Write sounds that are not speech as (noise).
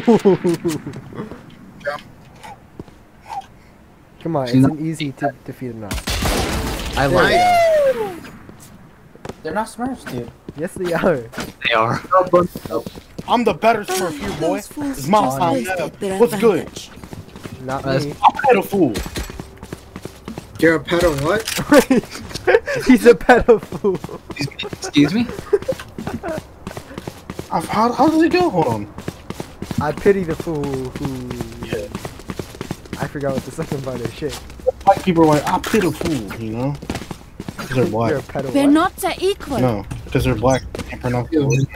(laughs) Come on, it's not- an easy to defeat or not. I like it. They're not Smurfs, dude. Yes, they are. They are. (laughs) I'm the better Smurf here, boy. Those It's my just time wasted now. their What's good? Not That's- me. I'm a fool. You're a pedo what? (laughs) He's a pedophile. Excuse me? How, how does it go? Hold on. I pity the fool who. Yeah. I forgot what the second part is. Shit. White people are like, I pity the fool, you know? Because they're black. (laughs) You're a pedo. We're not uh, equal. No, because they're black. They can't pronounce the word.